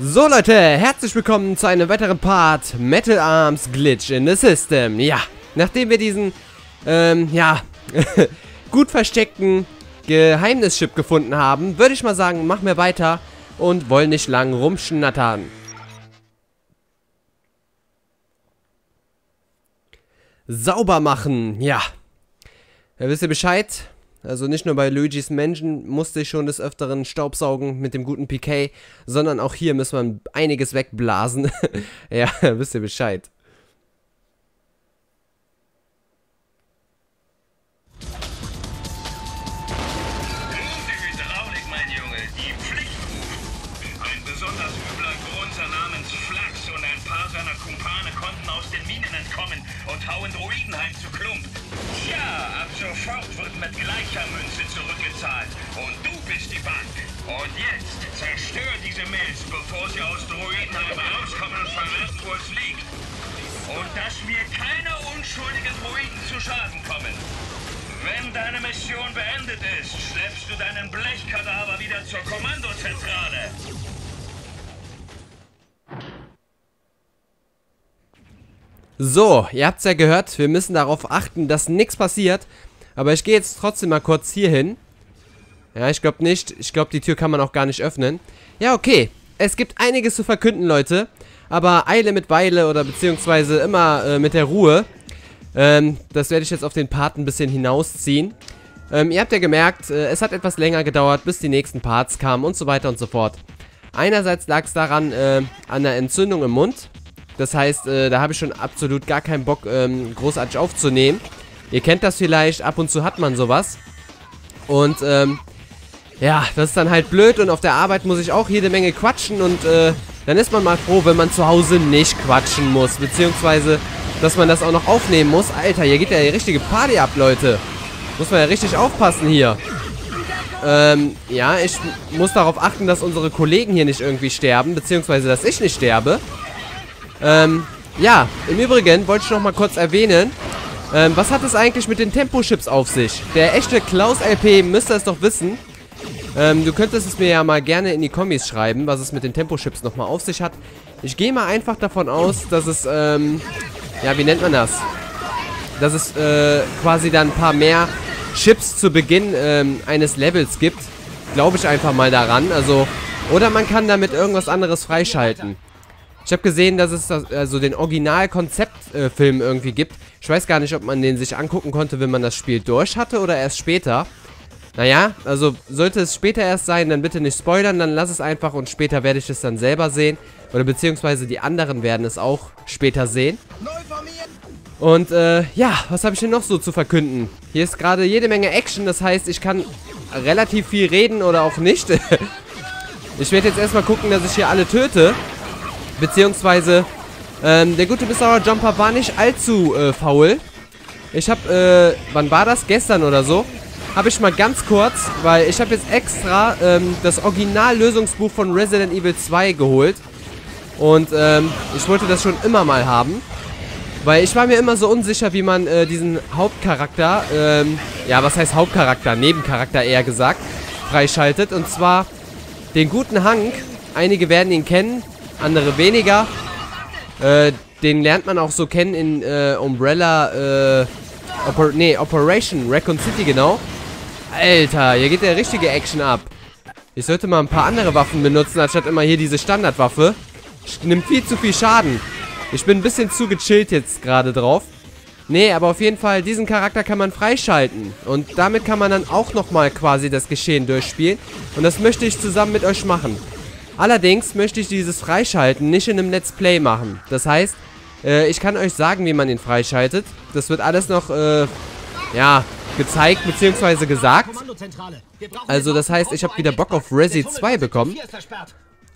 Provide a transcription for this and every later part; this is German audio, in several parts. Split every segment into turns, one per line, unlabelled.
So Leute, herzlich willkommen zu einem weiteren Part Metal Arms Glitch in the System. Ja, nachdem wir diesen, ähm, ja, gut versteckten Geheimnischip gefunden haben, würde ich mal sagen, machen wir weiter und wollen nicht lang rumschnattern. Sauber machen, ja. Ja, wisst ihr Bescheid? Also nicht nur bei Luigi's Mansion musste ich schon des Öfteren Staubsaugen mit dem guten PK, sondern auch hier müssen wir einiges wegblasen. ja, wisst ihr Bescheid.
Und hauen Druidenheim zu Klump. Tja, ab sofort wird mit gleicher Münze zurückgezahlt. Und du bist die Bank. Und jetzt zerstör diese Milz, bevor sie aus Druidenheim rauskommen und verraten, wo es liegt. Und dass mir keine unschuldigen Druiden zu Schaden kommen. Wenn deine Mission beendet ist, schleppst du deinen Blechkadaver wieder zur Kommandozentrale.
So, ihr habt's ja gehört, wir müssen darauf achten, dass nichts passiert. Aber ich gehe jetzt trotzdem mal kurz hier hin. Ja, ich glaube nicht. Ich glaube, die Tür kann man auch gar nicht öffnen. Ja, okay. Es gibt einiges zu verkünden, Leute. Aber Eile mit Weile oder beziehungsweise immer äh, mit der Ruhe. Ähm, das werde ich jetzt auf den Part ein bisschen hinausziehen. Ähm, ihr habt ja gemerkt, äh, es hat etwas länger gedauert, bis die nächsten Parts kamen und so weiter und so fort. Einerseits lag es daran, äh, an der Entzündung im Mund. Das heißt, äh, da habe ich schon absolut gar keinen Bock, ähm, großartig aufzunehmen. Ihr kennt das vielleicht, ab und zu hat man sowas. Und, ähm, ja, das ist dann halt blöd und auf der Arbeit muss ich auch jede Menge quatschen und, äh, dann ist man mal froh, wenn man zu Hause nicht quatschen muss. Beziehungsweise, dass man das auch noch aufnehmen muss. Alter, hier geht ja die richtige Party ab, Leute. Muss man ja richtig aufpassen hier. Ähm, ja, ich muss darauf achten, dass unsere Kollegen hier nicht irgendwie sterben, beziehungsweise, dass ich nicht sterbe. Ähm, ja, im Übrigen wollte ich noch mal kurz erwähnen, ähm, was hat es eigentlich mit den Tempo-Chips auf sich? Der echte Klaus-LP müsste es doch wissen. Ähm, du könntest es mir ja mal gerne in die Kommis schreiben, was es mit den Tempo-Chips nochmal auf sich hat. Ich gehe mal einfach davon aus, dass es, ähm, ja, wie nennt man das? Dass es, äh, quasi dann ein paar mehr Chips zu Beginn, ähm, eines Levels gibt. Glaube ich einfach mal daran, also... Oder man kann damit irgendwas anderes freischalten. Ich habe gesehen, dass es das, also den Original-Konzeptfilm äh, irgendwie gibt. Ich weiß gar nicht, ob man den sich angucken konnte, wenn man das Spiel durch hatte oder erst später. Naja, also sollte es später erst sein, dann bitte nicht spoilern, dann lass es einfach und später werde ich es dann selber sehen. Oder beziehungsweise die anderen werden es auch später sehen. Und äh, ja, was habe ich denn noch so zu verkünden? Hier ist gerade jede Menge Action, das heißt, ich kann relativ viel reden oder auch nicht. ich werde jetzt erstmal gucken, dass ich hier alle töte. Beziehungsweise, ähm, der gute Mr. Jumper war nicht allzu äh, faul. Ich habe, äh, wann war das? Gestern oder so. Habe ich mal ganz kurz, weil ich habe jetzt extra ähm, das Original-Lösungsbuch von Resident Evil 2 geholt. Und ähm, ich wollte das schon immer mal haben. Weil ich war mir immer so unsicher, wie man äh, diesen Hauptcharakter, ähm, ja, was heißt Hauptcharakter? Nebencharakter eher gesagt, freischaltet. Und zwar den guten Hank. Einige werden ihn kennen andere weniger. Äh, den lernt man auch so kennen in äh, Umbrella, äh, Oper nee, Operation Raccoon City, genau. Alter, hier geht der richtige Action ab. Ich sollte mal ein paar andere Waffen benutzen, anstatt immer hier diese Standardwaffe. Nimmt viel zu viel Schaden. Ich bin ein bisschen zu gechillt jetzt gerade drauf. Nee, aber auf jeden Fall, diesen Charakter kann man freischalten. Und damit kann man dann auch nochmal quasi das Geschehen durchspielen. Und das möchte ich zusammen mit euch machen. Allerdings möchte ich dieses Freischalten nicht in einem Let's Play machen. Das heißt, äh, ich kann euch sagen, wie man ihn freischaltet. Das wird alles noch, äh, ja, gezeigt bzw. gesagt. Also das heißt, ich habe wieder Bock auf Resi 2 bekommen.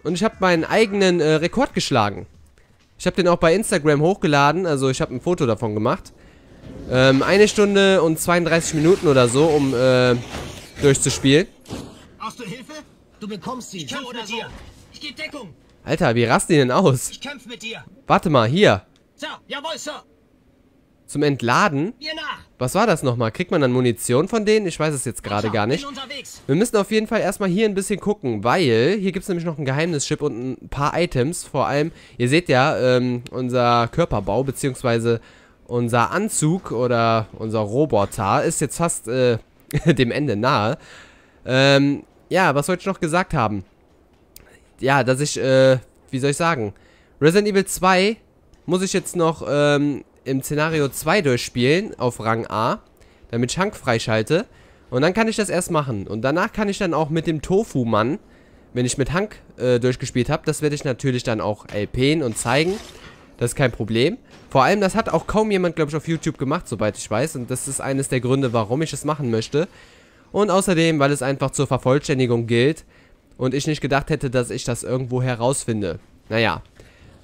Und ich habe meinen eigenen äh, Rekord geschlagen. Ich habe den auch bei Instagram hochgeladen, also ich habe ein Foto davon gemacht. Ähm, eine Stunde und 32 Minuten oder so, um äh, durchzuspielen. Brauchst du Hilfe? Du bekommst sie. Ich kämpfe mit dir. Gebe Deckung. Alter, wie rast die denn aus? Ich kämpfe mit dir. Warte mal, hier. Sir, jawohl, Sir. zum Entladen. Was war das nochmal? Kriegt man dann Munition von denen? Ich weiß es jetzt gerade gar nicht. Wir müssen auf jeden Fall erstmal hier ein bisschen gucken, weil hier gibt es nämlich noch ein Geheimnischip und ein paar Items. Vor allem, ihr seht ja, ähm, unser Körperbau, beziehungsweise unser Anzug oder unser Roboter ist jetzt fast äh, dem Ende nahe. Ähm, ja, was wollte ich noch gesagt haben? Ja, dass ich, äh, wie soll ich sagen? Resident Evil 2 muss ich jetzt noch ähm, im Szenario 2 durchspielen auf Rang A, damit ich Hank freischalte. Und dann kann ich das erst machen. Und danach kann ich dann auch mit dem Tofu-Mann, wenn ich mit Hank äh, durchgespielt habe, das werde ich natürlich dann auch LPen und zeigen. Das ist kein Problem. Vor allem, das hat auch kaum jemand, glaube ich, auf YouTube gemacht, soweit ich weiß. Und das ist eines der Gründe, warum ich es machen möchte. Und außerdem, weil es einfach zur Vervollständigung gilt. Und ich nicht gedacht hätte, dass ich das irgendwo herausfinde. Naja.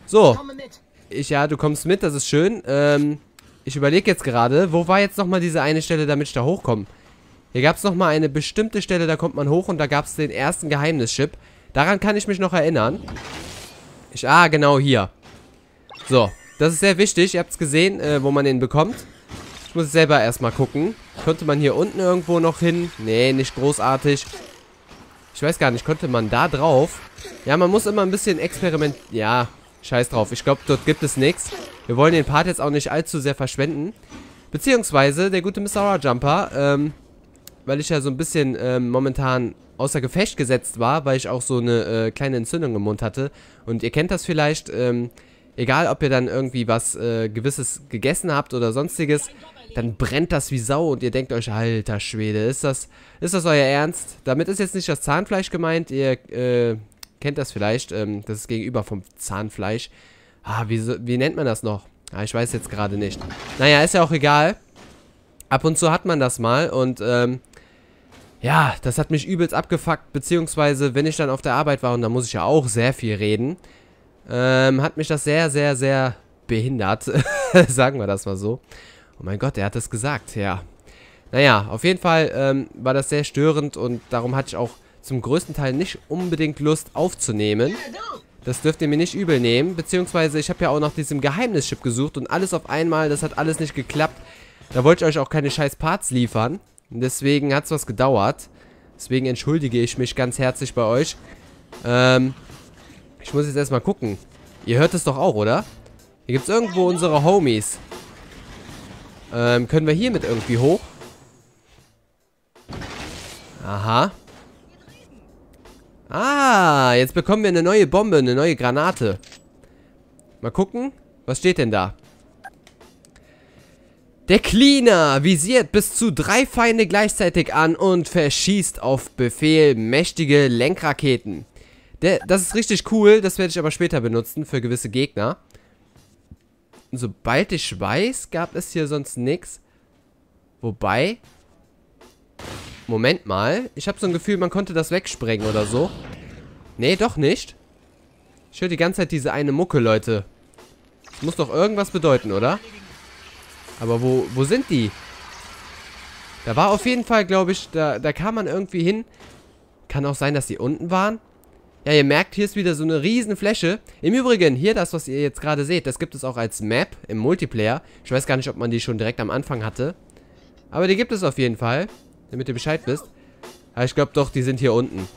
So. Ich, ja, du kommst mit, das ist schön. Ähm, ich überlege jetzt gerade, wo war jetzt nochmal diese eine Stelle, damit ich da hochkomme? Hier gab es nochmal eine bestimmte Stelle, da kommt man hoch und da gab es den ersten Geheimnischip. Daran kann ich mich noch erinnern. Ich, ah, genau hier. So, das ist sehr wichtig. Ihr habt es gesehen, äh, wo man den bekommt. Ich muss selber erstmal gucken. Konnte man hier unten irgendwo noch hin? Nee, nicht großartig. Ich weiß gar nicht, konnte man da drauf? Ja, man muss immer ein bisschen experiment... Ja, scheiß drauf. Ich glaube, dort gibt es nichts. Wir wollen den Part jetzt auch nicht allzu sehr verschwenden. Beziehungsweise, der gute Mr. Jumper, ähm, weil ich ja so ein bisschen ähm, momentan außer Gefecht gesetzt war, weil ich auch so eine äh, kleine Entzündung im Mund hatte. Und ihr kennt das vielleicht, ähm, egal ob ihr dann irgendwie was äh, Gewisses gegessen habt oder sonstiges, dann brennt das wie Sau und ihr denkt euch, alter Schwede, ist das, ist das euer Ernst? Damit ist jetzt nicht das Zahnfleisch gemeint, ihr äh, kennt das vielleicht, ähm, das ist gegenüber vom Zahnfleisch. Ah, wie, wie nennt man das noch? Ah, ich weiß jetzt gerade nicht. Naja, ist ja auch egal. Ab und zu hat man das mal und, ähm, ja, das hat mich übelst abgefuckt, beziehungsweise, wenn ich dann auf der Arbeit war, und da muss ich ja auch sehr viel reden, ähm, hat mich das sehr, sehr, sehr behindert. Sagen wir das mal so. Oh mein Gott, er hat es gesagt, ja. Naja, auf jeden Fall ähm, war das sehr störend und darum hatte ich auch zum größten Teil nicht unbedingt Lust aufzunehmen. Das dürft ihr mir nicht übel nehmen, beziehungsweise ich habe ja auch nach diesem Geheimnischip gesucht und alles auf einmal, das hat alles nicht geklappt. Da wollte ich euch auch keine scheiß Parts liefern. Deswegen hat es was gedauert. Deswegen entschuldige ich mich ganz herzlich bei euch. Ähm, ich muss jetzt erstmal gucken. Ihr hört es doch auch, oder? Hier gibt es irgendwo unsere Homies. Ähm, können wir hiermit irgendwie hoch? Aha. Ah, jetzt bekommen wir eine neue Bombe, eine neue Granate. Mal gucken. Was steht denn da? Der Cleaner visiert bis zu drei Feinde gleichzeitig an und verschießt auf Befehl mächtige Lenkraketen. Der, das ist richtig cool, das werde ich aber später benutzen für gewisse Gegner. Sobald ich weiß, gab es hier sonst nichts. Wobei... Moment mal. Ich habe so ein Gefühl, man konnte das wegsprengen oder so. Nee, doch nicht. Ich höre die ganze Zeit diese eine Mucke, Leute. Das muss doch irgendwas bedeuten, oder? Aber wo, wo sind die? Da war auf jeden Fall, glaube ich, da, da kam man irgendwie hin. Kann auch sein, dass die unten waren. Ja, ihr merkt, hier ist wieder so eine riesen Fläche. Im Übrigen, hier das, was ihr jetzt gerade seht, das gibt es auch als Map im Multiplayer. Ich weiß gar nicht, ob man die schon direkt am Anfang hatte. Aber die gibt es auf jeden Fall, damit ihr Bescheid wisst. Aber ich glaube doch, die sind hier unten.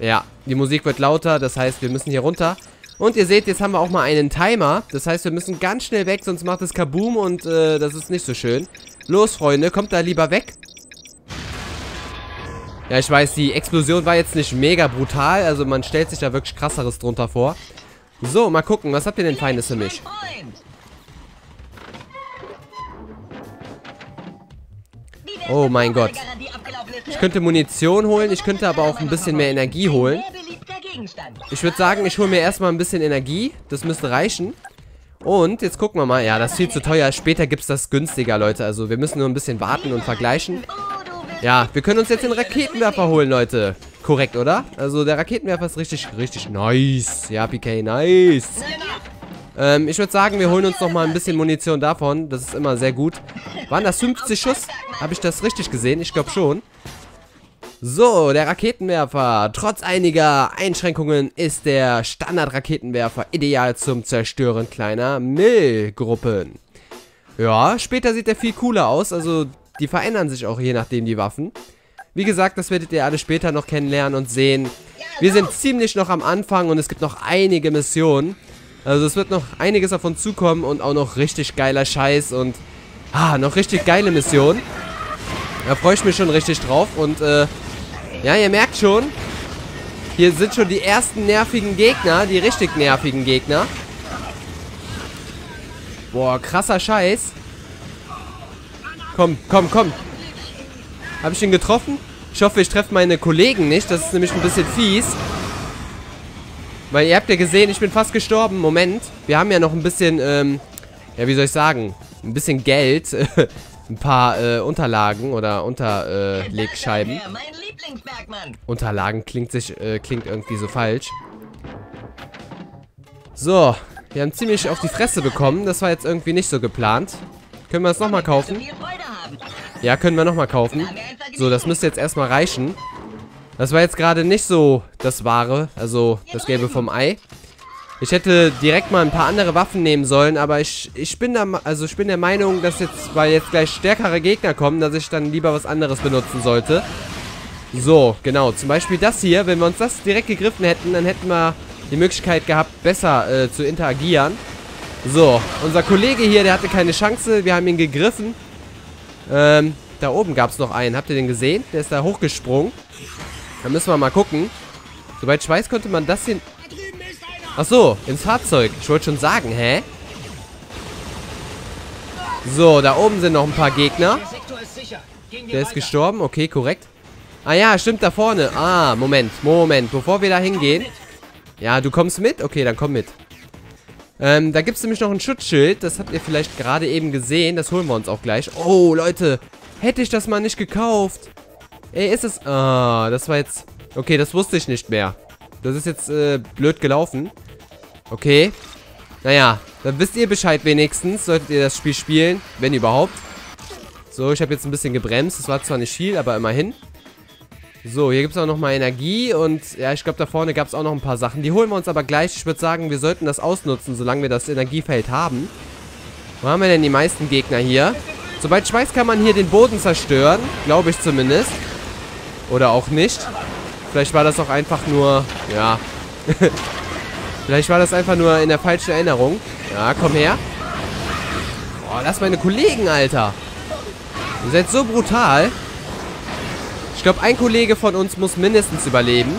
Ja, die Musik wird lauter, das heißt, wir müssen hier runter. Und ihr seht, jetzt haben wir auch mal einen Timer. Das heißt, wir müssen ganz schnell weg, sonst macht es Kaboom und äh, das ist nicht so schön. Los, Freunde, kommt da lieber weg. Ja, ich weiß, die Explosion war jetzt nicht mega brutal. Also man stellt sich da wirklich krasseres drunter vor. So, mal gucken, was habt ihr denn Feines für mich? Oh mein Gott. Ich könnte Munition holen, ich könnte aber auch ein bisschen mehr Energie holen. Ich würde sagen, ich hole mir erstmal ein bisschen Energie. Das müsste reichen. Und jetzt gucken wir mal. Ja, das ist viel zu teuer. Später gibt es das günstiger, Leute. Also wir müssen nur ein bisschen warten und vergleichen. Ja, wir können uns jetzt den Raketenwerfer holen, Leute. Korrekt, oder? Also der Raketenwerfer ist richtig, richtig nice. Ja, PK, nice. Ähm, ich würde sagen, wir holen uns noch mal ein bisschen Munition davon. Das ist immer sehr gut. Waren das 50 Schuss? Habe ich das richtig gesehen? Ich glaube schon. So, der Raketenwerfer. Trotz einiger Einschränkungen ist der Standard-Raketenwerfer ideal zum Zerstören kleiner Müllgruppen. Ja, später sieht der viel cooler aus. Also, die verändern sich auch je nachdem die Waffen. Wie gesagt, das werdet ihr alle später noch kennenlernen und sehen. Wir sind ziemlich noch am Anfang und es gibt noch einige Missionen. Also es wird noch einiges uns zukommen und auch noch richtig geiler Scheiß und ah, noch richtig geile Missionen. Da freue ich mich schon richtig drauf und äh, ja, ihr merkt schon, hier sind schon die ersten nervigen Gegner, die richtig nervigen Gegner. Boah, krasser Scheiß. Komm, komm, komm. Habe ich ihn getroffen? Ich hoffe, ich treffe meine Kollegen nicht. Das ist nämlich ein bisschen fies. Weil ihr habt ja gesehen, ich bin fast gestorben. Moment. Wir haben ja noch ein bisschen, ähm, ja, wie soll ich sagen? Ein bisschen Geld. ein paar äh, Unterlagen oder Unterlegscheiben.
Lieblingsbergmann.
Unterlagen klingt sich, äh, klingt irgendwie so falsch. So, wir haben ziemlich auf die Fresse bekommen. Das war jetzt irgendwie nicht so geplant. Können wir das nochmal kaufen? Ja, können wir nochmal kaufen. So, das müsste jetzt erstmal reichen. Das war jetzt gerade nicht so das Wahre, also das Gelbe vom Ei. Ich hätte direkt mal ein paar andere Waffen nehmen sollen, aber ich, ich bin da, also ich bin der Meinung, dass jetzt, weil jetzt gleich stärkere Gegner kommen, dass ich dann lieber was anderes benutzen sollte. So, genau. Zum Beispiel das hier. Wenn wir uns das direkt gegriffen hätten, dann hätten wir die Möglichkeit gehabt, besser äh, zu interagieren. So, unser Kollege hier, der hatte keine Chance. Wir haben ihn gegriffen. Ähm, da oben gab es noch einen. Habt ihr den gesehen? Der ist da hochgesprungen. Da müssen wir mal gucken. Soweit ich weiß, konnte man das hier... Ach so, ins Fahrzeug. Ich wollte schon sagen, hä? So, da oben sind noch ein paar Gegner.
Der ist
gestorben. Okay, korrekt. Ah ja, stimmt, da vorne. Ah, Moment, Moment. Bevor wir da hingehen... Ja, du kommst mit? Okay, dann komm mit. Ähm, da gibt es nämlich noch ein Schutzschild. Das habt ihr vielleicht gerade eben gesehen. Das holen wir uns auch gleich. Oh, Leute. Hätte ich das mal nicht gekauft. Ey, ist es... Ah, das war jetzt... Okay, das wusste ich nicht mehr. Das ist jetzt äh, blöd gelaufen. Okay. Naja, dann wisst ihr Bescheid wenigstens. Solltet ihr das Spiel spielen. Wenn überhaupt. So, ich habe jetzt ein bisschen gebremst. Das war zwar nicht viel, aber immerhin. So, hier gibt es auch nochmal Energie und ja, ich glaube, da vorne gab es auch noch ein paar Sachen. Die holen wir uns aber gleich. Ich würde sagen, wir sollten das ausnutzen, solange wir das Energiefeld haben. Wo haben wir denn die meisten Gegner hier? Soweit ich weiß, kann man hier den Boden zerstören. Glaube ich zumindest. Oder auch nicht. Vielleicht war das auch einfach nur, ja. Vielleicht war das einfach nur in der falschen Erinnerung. Ja, komm her. Boah, lass meine Kollegen, Alter. Ihr seid so brutal. Ich glaube, ein Kollege von uns muss mindestens überleben.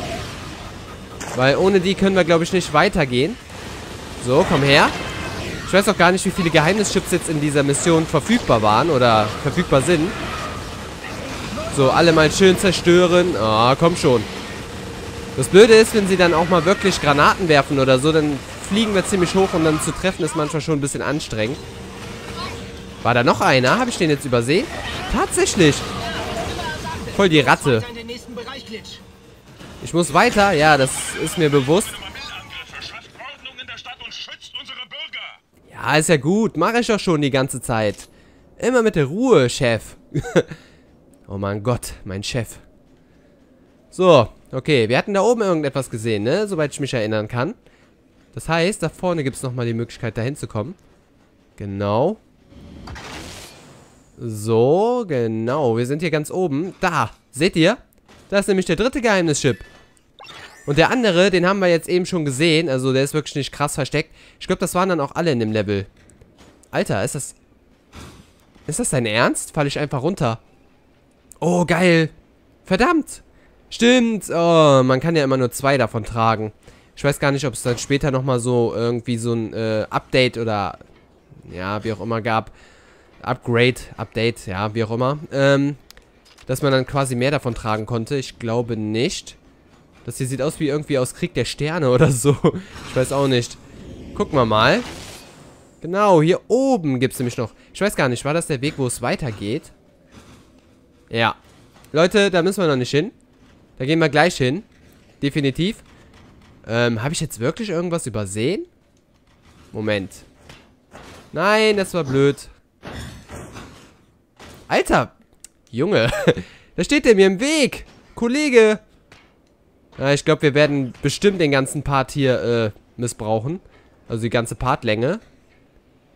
Weil ohne die können wir, glaube ich, nicht weitergehen. So, komm her. Ich weiß auch gar nicht, wie viele Geheimnischips jetzt in dieser Mission verfügbar waren oder verfügbar sind. So, alle mal schön zerstören. Ah, komm schon. Das Blöde ist, wenn sie dann auch mal wirklich Granaten werfen oder so, dann fliegen wir ziemlich hoch und dann zu treffen ist manchmal schon ein bisschen anstrengend. War da noch einer? Habe ich den jetzt übersehen? Tatsächlich. Voll die Ratte. Ich muss weiter. Ja, das ist mir bewusst. Ja, ist ja gut. Mache ich doch schon die ganze Zeit. Immer mit der Ruhe, Chef. oh mein Gott, mein Chef. So, okay. Wir hatten da oben irgendetwas gesehen, ne? Soweit ich mich erinnern kann. Das heißt, da vorne gibt es nochmal die Möglichkeit, da hinzukommen. Genau. So, genau. Wir sind hier ganz oben. Da, seht ihr? Da ist nämlich der dritte Geheimnischip. Und der andere, den haben wir jetzt eben schon gesehen. Also der ist wirklich nicht krass versteckt. Ich glaube, das waren dann auch alle in dem Level. Alter, ist das... Ist das dein Ernst? Falle ich einfach runter. Oh, geil. Verdammt. Stimmt. Oh, man kann ja immer nur zwei davon tragen. Ich weiß gar nicht, ob es dann später nochmal so irgendwie so ein äh, Update oder... Ja, wie auch immer gab. Upgrade, Update, ja, wie auch immer. Ähm, dass man dann quasi mehr davon tragen konnte. Ich glaube nicht. Das hier sieht aus wie irgendwie aus Krieg der Sterne oder so. Ich weiß auch nicht. Gucken wir mal. Genau, hier oben gibt es nämlich noch... Ich weiß gar nicht, war das der Weg, wo es weitergeht? Ja. Leute, da müssen wir noch nicht hin. Da gehen wir gleich hin. Definitiv. Ähm, habe ich jetzt wirklich irgendwas übersehen? Moment. Nein, das war blöd. Alter. Junge. da steht der mir im Weg. Kollege. Ja, ich glaube, wir werden bestimmt den ganzen Part hier äh, missbrauchen. Also die ganze Partlänge.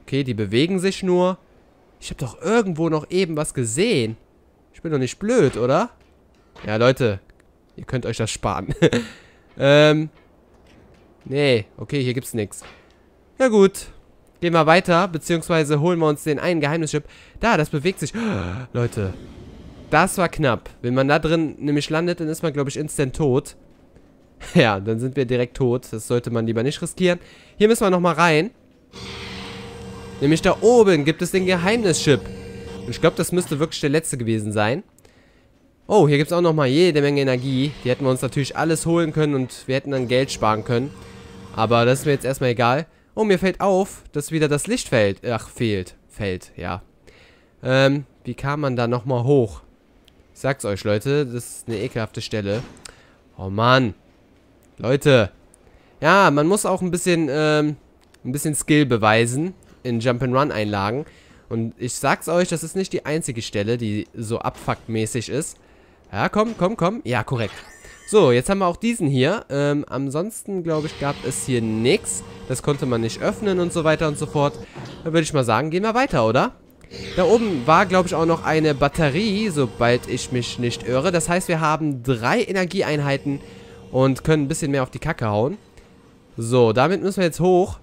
Okay, die bewegen sich nur. Ich habe doch irgendwo noch eben was gesehen. Ich bin doch nicht blöd, oder? Ja, Leute. Ihr könnt euch das sparen. ähm. Nee, okay, hier gibt's nichts. Ja gut. Gehen wir weiter, beziehungsweise holen wir uns den einen Geheimnischip. Da, das bewegt sich. Leute. Das war knapp. Wenn man da drin nämlich landet, dann ist man, glaube ich, instant tot. ja, dann sind wir direkt tot. Das sollte man lieber nicht riskieren. Hier müssen wir nochmal rein. Nämlich da oben gibt es den Geheimnischip. Und ich glaube, das müsste wirklich der letzte gewesen sein. Oh, hier gibt es auch nochmal jede Menge Energie. Die hätten wir uns natürlich alles holen können und wir hätten dann Geld sparen können. Aber das ist mir jetzt erstmal egal. Oh, mir fällt auf, dass wieder das Licht fällt. Ach, fehlt. Fällt, ja. Ähm, wie kam man da nochmal hoch? Ich sag's euch, Leute, das ist eine ekelhafte Stelle. Oh, Mann. Leute. Ja, man muss auch ein bisschen, ähm, ein bisschen Skill beweisen in Jump'n'Run-Einlagen. Und ich sag's euch, das ist nicht die einzige Stelle, die so abfuckmäßig ist. Ja, komm, komm, komm. Ja, korrekt. So, jetzt haben wir auch diesen hier. Ähm, ansonsten, glaube ich, gab es hier nichts. Das konnte man nicht öffnen und so weiter und so fort. Dann würde ich mal sagen, gehen wir weiter, oder? Da oben war, glaube ich, auch noch eine Batterie, sobald ich mich nicht irre. Das heißt, wir haben drei Energieeinheiten und können ein bisschen mehr auf die Kacke hauen. So, damit müssen wir jetzt hoch.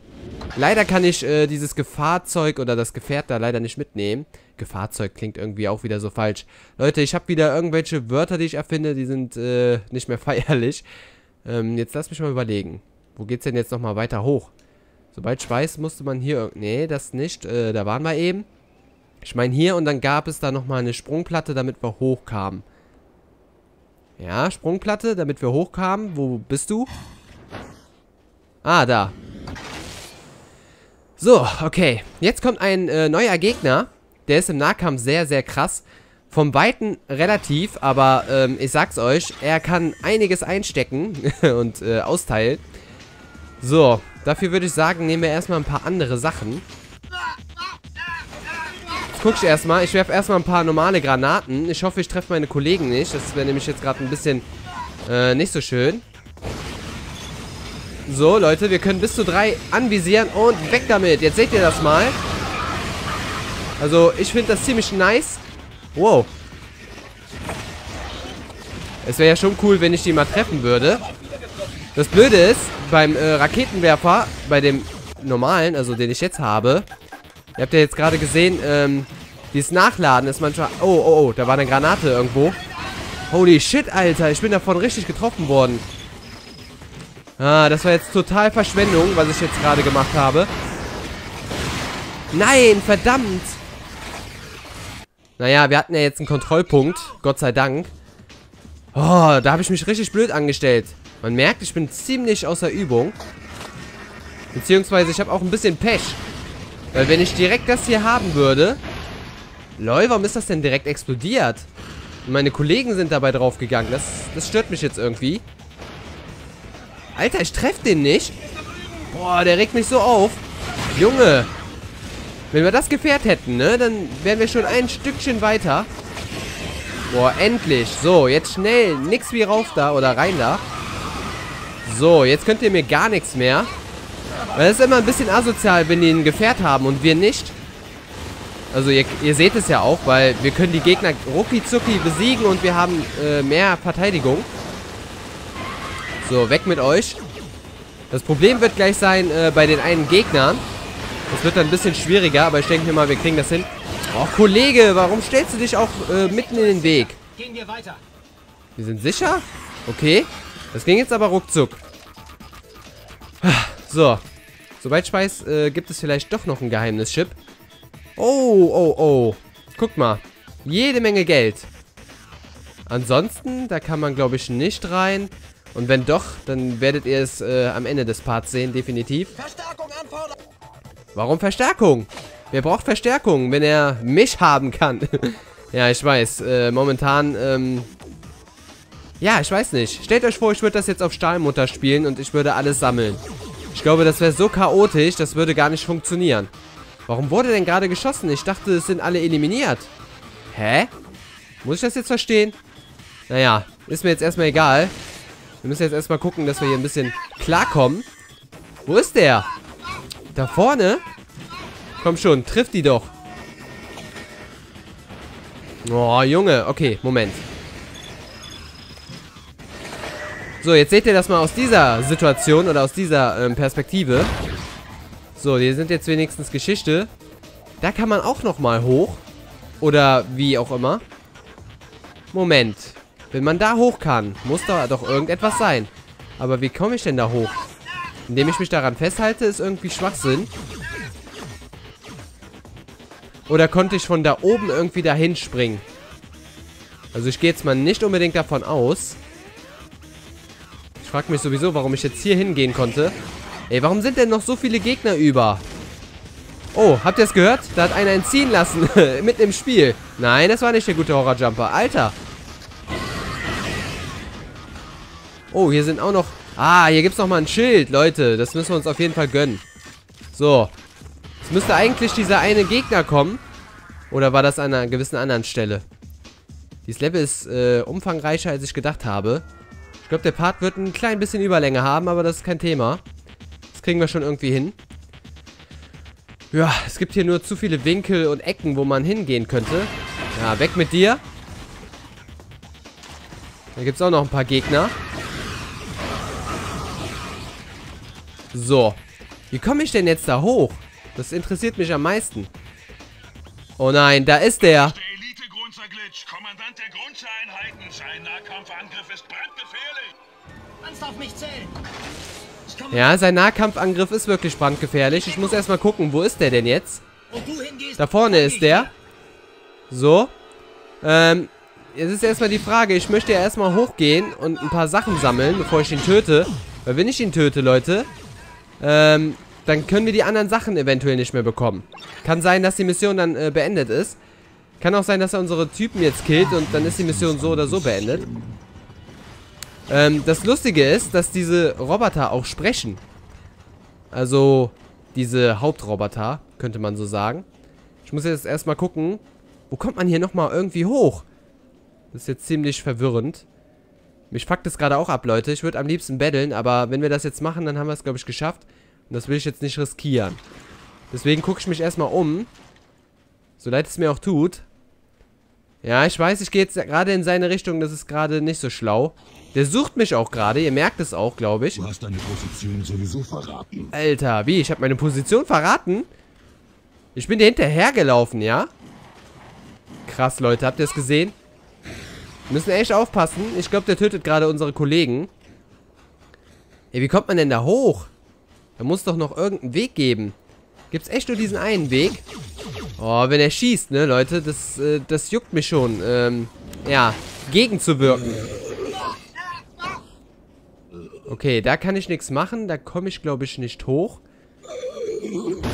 Leider kann ich äh, dieses Gefahrzeug oder das Gefährt da leider nicht mitnehmen. Gefahrzeug klingt irgendwie auch wieder so falsch. Leute, ich habe wieder irgendwelche Wörter, die ich erfinde, die sind äh, nicht mehr feierlich. Ähm, jetzt lass mich mal überlegen. Wo geht's denn jetzt nochmal weiter hoch? Sobald ich weiß, musste man hier... Nee, das nicht. Äh, da waren wir eben. Ich meine hier und dann gab es da nochmal eine Sprungplatte, damit wir hochkamen. Ja, Sprungplatte, damit wir hochkamen. Wo bist du? Ah, da. So, okay. Jetzt kommt ein äh, neuer Gegner. Der ist im Nahkampf sehr, sehr krass. Vom Weiten relativ, aber ähm, ich sag's euch, er kann einiges einstecken und äh, austeilen. So, dafür würde ich sagen, nehmen wir erstmal ein paar andere Sachen. Jetzt guck ich erstmal, ich werfe erstmal ein paar normale Granaten. Ich hoffe, ich treffe meine Kollegen nicht. Das wäre nämlich jetzt gerade ein bisschen äh, nicht so schön. So, Leute, wir können bis zu drei anvisieren und weg damit. Jetzt seht ihr das mal. Also, ich finde das ziemlich nice. Wow. Es wäre ja schon cool, wenn ich die mal treffen würde. Das Blöde ist, beim äh, Raketenwerfer, bei dem normalen, also den ich jetzt habe, ihr habt ja jetzt gerade gesehen, ähm, dieses Nachladen ist manchmal... Oh, oh, oh, da war eine Granate irgendwo. Holy shit, Alter, ich bin davon richtig getroffen worden. Ah, das war jetzt total Verschwendung, was ich jetzt gerade gemacht habe. Nein, verdammt. Naja, wir hatten ja jetzt einen Kontrollpunkt. Gott sei Dank. Oh, da habe ich mich richtig blöd angestellt. Man merkt, ich bin ziemlich außer Übung. Beziehungsweise ich habe auch ein bisschen Pech. Weil wenn ich direkt das hier haben würde... Lol, warum ist das denn direkt explodiert? Und meine Kollegen sind dabei draufgegangen. Das, das stört mich jetzt irgendwie. Alter, ich treffe den nicht. Boah, der regt mich so auf. Junge. Wenn wir das Gefährt hätten, ne, dann wären wir schon ein Stückchen weiter. Boah, endlich. So, jetzt schnell. Nix wie rauf da oder rein da. So, jetzt könnt ihr mir gar nichts mehr. Weil es ist immer ein bisschen asozial, wenn die ein Gefährt haben und wir nicht. Also ihr, ihr seht es ja auch, weil wir können die Gegner rucki zucki besiegen und wir haben äh, mehr Verteidigung. So, weg mit euch. Das Problem wird gleich sein äh, bei den einen Gegnern. Das wird dann ein bisschen schwieriger, aber ich denke mir mal, wir kriegen das hin. Oh, Kollege, warum stellst du dich auch äh, mitten in den Weg?
Gehen wir weiter.
Wir sind sicher? Okay. Das ging jetzt aber ruckzuck. So. Soweit ich weiß, äh, gibt es vielleicht doch noch ein Geheimnischip. Oh, oh, oh. Guck mal. Jede Menge Geld. Ansonsten, da kann man, glaube ich, nicht rein. Und wenn doch, dann werdet ihr es äh, am Ende des Parts sehen, definitiv.
Verstärkung anfordern.
Warum Verstärkung? Wer braucht Verstärkung, wenn er mich haben kann? ja, ich weiß. Äh, momentan, ähm... Ja, ich weiß nicht. Stellt euch vor, ich würde das jetzt auf Stahlmutter spielen und ich würde alles sammeln. Ich glaube, das wäre so chaotisch, das würde gar nicht funktionieren. Warum wurde denn gerade geschossen? Ich dachte, es sind alle eliminiert. Hä? Muss ich das jetzt verstehen? Naja, ist mir jetzt erstmal egal. Wir müssen jetzt erstmal gucken, dass wir hier ein bisschen klarkommen. Wo ist der? Da vorne? Komm schon, trifft die doch. Oh, Junge. Okay, Moment. So, jetzt seht ihr das mal aus dieser Situation oder aus dieser ähm, Perspektive. So, die sind jetzt wenigstens Geschichte. Da kann man auch nochmal hoch. Oder wie auch immer. Moment. Wenn man da hoch kann, muss da doch irgendetwas sein. Aber wie komme ich denn da hoch? Indem ich mich daran festhalte, ist irgendwie Schwachsinn. Oder konnte ich von da oben irgendwie dahin springen? Also ich gehe jetzt mal nicht unbedingt davon aus. Ich frage mich sowieso, warum ich jetzt hier hingehen konnte. Ey, warum sind denn noch so viele Gegner über? Oh, habt ihr es gehört? Da hat einer entziehen lassen. Mitten im Spiel. Nein, das war nicht der gute Horrorjumper. Alter. Oh, hier sind auch noch... Ah, hier gibt es nochmal ein Schild, Leute. Das müssen wir uns auf jeden Fall gönnen. So. Jetzt müsste eigentlich dieser eine Gegner kommen. Oder war das an einer gewissen anderen Stelle? Dieses Level ist äh, umfangreicher, als ich gedacht habe. Ich glaube, der Part wird ein klein bisschen Überlänge haben, aber das ist kein Thema. Das kriegen wir schon irgendwie hin. Ja, es gibt hier nur zu viele Winkel und Ecken, wo man hingehen könnte. Ja, weg mit dir. Da gibt es auch noch ein paar Gegner. So. Wie komme ich denn jetzt da hoch? Das interessiert mich am meisten. Oh nein, da ist der.
Der Elite-Grunzer Glitch, Kommandant der Grunzer-Einheiten. Sein Nahkampfangriff ist brandgefährlich.
Kannst auf mich zählen. Ich komme
Ja, sein Nahkampfangriff ist wirklich brandgefährlich. Ich muss erstmal gucken, wo ist der denn jetzt? Da vorne ist der. So. Ähm, jetzt ist erstmal die Frage, ich möchte ja erstmal hochgehen und ein paar Sachen sammeln, bevor ich ihn töte. Weil wenn ich ihn töte, Leute, ähm, dann können wir die anderen Sachen eventuell nicht mehr bekommen. Kann sein, dass die Mission dann äh, beendet ist. Kann auch sein, dass er unsere Typen jetzt killt und dann ist die Mission so oder so beendet. Ähm, das Lustige ist, dass diese Roboter auch sprechen. Also, diese Hauptroboter, könnte man so sagen. Ich muss jetzt erstmal gucken, wo kommt man hier nochmal irgendwie hoch? Das ist jetzt ziemlich verwirrend. Mich fuckt es gerade auch ab, Leute. Ich würde am liebsten battlen, aber wenn wir das jetzt machen, dann haben wir es, glaube ich, geschafft. Und das will ich jetzt nicht riskieren. Deswegen gucke ich mich erstmal um. So leid es mir auch tut. Ja, ich weiß, ich gehe jetzt gerade in seine Richtung. Das ist gerade nicht so schlau. Der sucht mich auch gerade. Ihr merkt es auch, glaube ich.
Du hast deine Position sowieso verraten.
Alter, wie? Ich habe meine Position verraten? Ich bin dir hinterhergelaufen, ja? Krass, Leute. Habt ihr es gesehen? Wir müssen echt aufpassen. Ich glaube, der tötet gerade unsere Kollegen. Ey, wie kommt man denn da hoch? Da muss doch noch irgendeinen Weg geben. Gibt's echt nur diesen einen Weg? Oh, wenn er schießt, ne, Leute, das, äh, das juckt mich schon. Ähm, ja, gegenzuwirken. Okay, da kann ich nichts machen. Da komme ich, glaube ich, nicht hoch.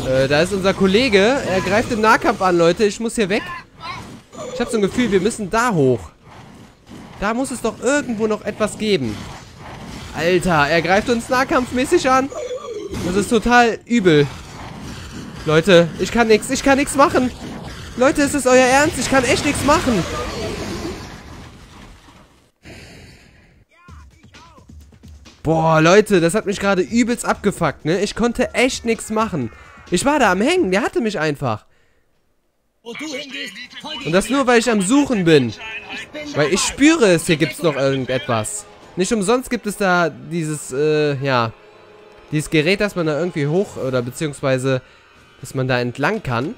Äh, da ist unser Kollege. Er greift im Nahkampf an, Leute. Ich muss hier weg. Ich habe so ein Gefühl, wir müssen da hoch. Da muss es doch irgendwo noch etwas geben. Alter, er greift uns nahkampfmäßig an. Das ist total übel. Leute, ich kann nichts. Ich kann nichts machen. Leute, ist es euer Ernst? Ich kann echt nichts machen. Boah, Leute, das hat mich gerade übelst abgefuckt, ne? Ich konnte echt nichts machen. Ich war da am Hängen, der hatte mich einfach.
Wo du hingehst, folge
Und das nur, weil ich am Suchen bin. Weil ich spüre es, hier gibt es noch irgendetwas. Nicht umsonst gibt es da dieses, äh, ja, dieses Gerät, dass man da irgendwie hoch, oder beziehungsweise, dass man da entlang kann.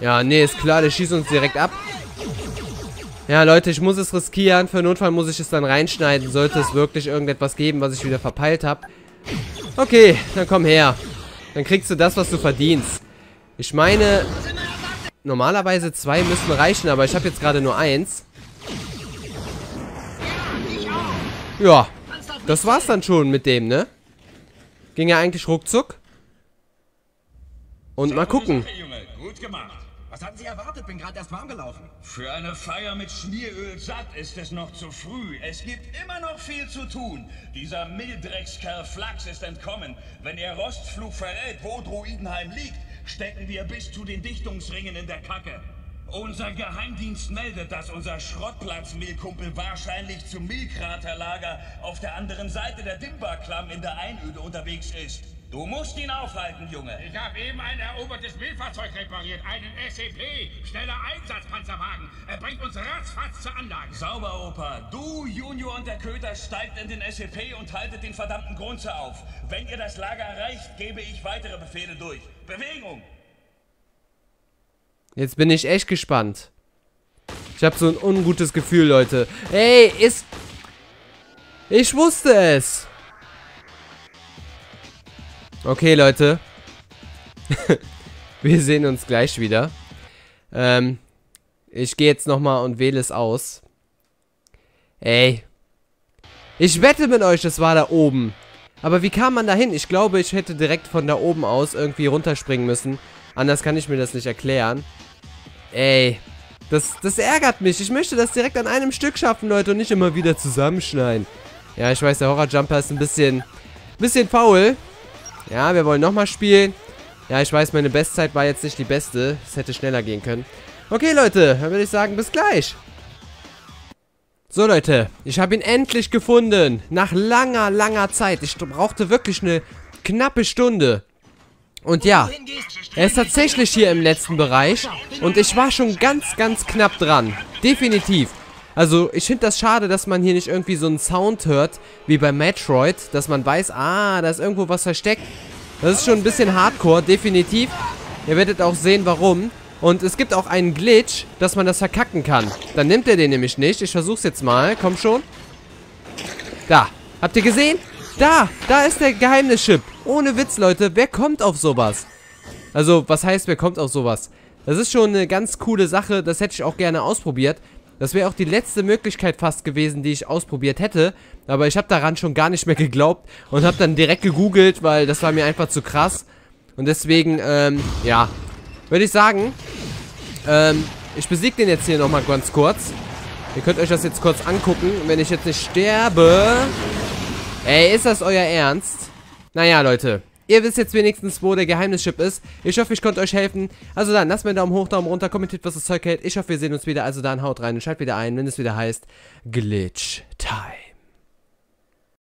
Ja, nee, ist klar, der schießt uns direkt ab. Ja, Leute, ich muss es riskieren. Für Notfall muss ich es dann reinschneiden. Sollte es wirklich irgendetwas geben, was ich wieder verpeilt habe. Okay, dann komm her. Dann kriegst du das, was du verdienst. Ich meine, normalerweise zwei müssten reichen, aber ich habe jetzt gerade nur eins. Ja, das war's dann schon mit dem, ne? Ging ja eigentlich ruckzuck. Und mal gucken.
Gut gemacht.
Was hatten Sie erwartet? Bin gerade erst warm gelaufen.
Für eine Feier mit Schmieröl satt ist es noch zu früh. Es gibt immer noch viel zu tun. Dieser Mildreckskerl Flachs ist entkommen. Wenn er Rostflug verrät, wo Druidenheim liegt, stecken wir bis zu den Dichtungsringen in der Kacke. Unser Geheimdienst meldet, dass unser Schrottplatz-Mehlkumpel wahrscheinlich zum Milchkraterlager auf der anderen Seite der Dimba-Klamm in der Einöde unterwegs ist. Du musst ihn aufhalten, Junge.
Ich habe eben ein erobertes Müllfahrzeug repariert, einen SCP, schneller Einsatzpanzerwagen. Er bringt uns ratzfatz zur Anlage.
Sauber, Opa. Du, Junior und der Köter steigt in den SCP und haltet den verdammten Grunze auf. Wenn ihr das Lager erreicht, gebe ich weitere Befehle durch. Bewegung!
Jetzt bin ich echt gespannt. Ich habe so ein ungutes Gefühl, Leute. Ey, ist... Ich wusste es. Okay, Leute. Wir sehen uns gleich wieder. Ähm, ich gehe jetzt nochmal und wähle es aus. Ey. Ich wette mit euch, das war da oben. Aber wie kam man da hin? Ich glaube, ich hätte direkt von da oben aus irgendwie runterspringen müssen. Anders kann ich mir das nicht erklären. Ey. Das, das ärgert mich. Ich möchte das direkt an einem Stück schaffen, Leute, und nicht immer wieder zusammenschneiden. Ja, ich weiß, der Horror-Jumper ist ein bisschen, bisschen faul. Ja, wir wollen nochmal spielen. Ja, ich weiß, meine Bestzeit war jetzt nicht die beste. Es hätte schneller gehen können. Okay, Leute, dann würde ich sagen, bis gleich. So, Leute, ich habe ihn endlich gefunden. Nach langer, langer Zeit. Ich brauchte wirklich eine knappe Stunde. Und ja, er ist tatsächlich hier im letzten Bereich. Und ich war schon ganz, ganz knapp dran. Definitiv. Also, ich finde das schade, dass man hier nicht irgendwie so einen Sound hört, wie bei Metroid, dass man weiß, ah, da ist irgendwo was versteckt. Das ist schon ein bisschen hardcore, definitiv. Ihr werdet auch sehen, warum. Und es gibt auch einen Glitch, dass man das verkacken kann. Dann nimmt er den nämlich nicht. Ich versuch's jetzt mal. Komm schon. Da. Habt ihr gesehen? Da. Da ist der Geheimnischip. Ohne Witz, Leute. Wer kommt auf sowas? Also, was heißt, wer kommt auf sowas? Das ist schon eine ganz coole Sache. Das hätte ich auch gerne ausprobiert. Das wäre auch die letzte Möglichkeit fast gewesen, die ich ausprobiert hätte. Aber ich habe daran schon gar nicht mehr geglaubt und habe dann direkt gegoogelt, weil das war mir einfach zu krass. Und deswegen, ähm, ja, würde ich sagen, ähm, ich besiege den jetzt hier nochmal ganz kurz. Ihr könnt euch das jetzt kurz angucken, wenn ich jetzt nicht sterbe. Ey, ist das euer Ernst? Naja, Leute. Ihr wisst jetzt wenigstens, wo der Geheimnischip ist. Ich hoffe, ich konnte euch helfen. Also dann, lasst mir einen Daumen hoch, Daumen runter, kommentiert, was das Zeug hält. Ich hoffe, wir sehen uns wieder. Also dann, haut rein und schaltet wieder ein, wenn es wieder heißt Glitch Time.